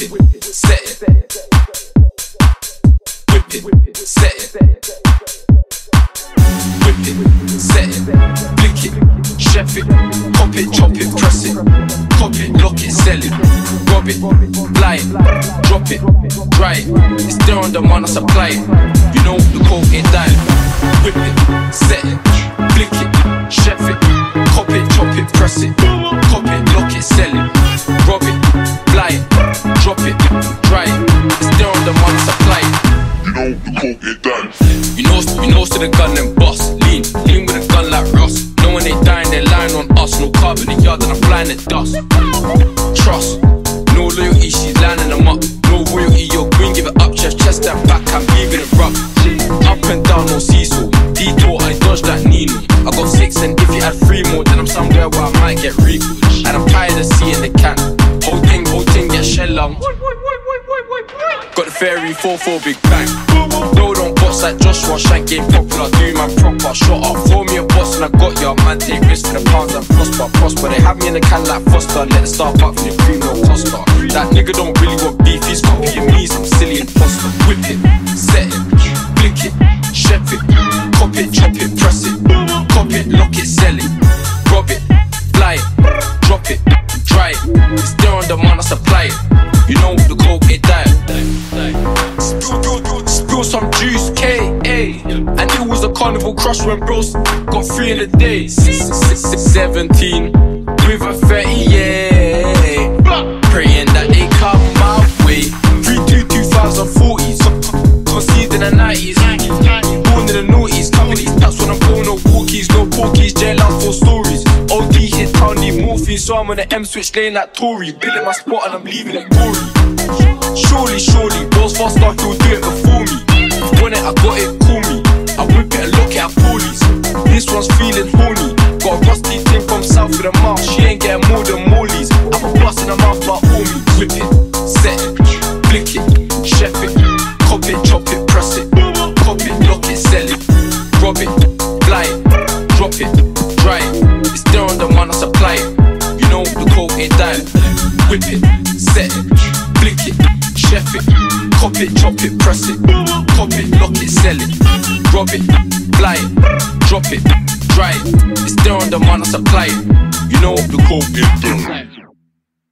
whip it, set it, whip it, set it, whip it, set it, it, chef it, it, chop it, press it, cop it, lock it, sell it, rob it, fly it, drop it, dry it. It's there on supply it. You know the You know to the gun and bust. Lean, lean with a gun like Ross. No when they dying, they lying on us. No carbon in the yard, and I'm flying at dust. Trust, no loyalty, she's lining them up. No royalty, your queen, give it up, chest, chest that back, I'm leaving it rough. Up and down, no seesaw. Detour, I dodge that Nino. I got six, and if you had three more, then I'm somewhere where I might get recalled. And I'm tired of seeing Got the fairy 4-4 big bang. No, don't boss like Joshua Shank game popular. Do my proper shot up. Throw me a boss and I got ya. Man, take risks for the pounds and prosper, prosper. They have me in the can like Foster. Let the star back from the cream, no Costa. That nigga don't really want beef. He's copying me, some silly imposter. Whip it, set it, flick it, chef it, cop it, chop it, press it, cop it, lock it, sell it, rob it, fly it, drop it, dry it. It's there on demand, I supply it. You know Spill some juice, K, A. And it was a carnival crush when bros got three in a day. Six, six, six, 17 with a 30, yeah. Praying that they come my way. 3 2 2040s. Conceived in the 90s. Born in the noughties. Cover these taps when I'm pulling no walkies. No porkies, jailhouse for stories. OD hit town, need morphine. So I'm on the M switch lane like Tory. Billing my spot and I'm leaving it gory. Surely, surely, boss faster, cop it, chop it, press it, cop it, lock it, sell it, rob it, fly it, drop it, dry it. It's there on the man, I supply it. You know the coke ain't dying. Whip it, set it, flick it, chef it, cop it, chop it, press it, cop it, lock it, sell it, rob it, fly it, drop it, dry it. It's there on the man, I supply it. You know the coke ain't done.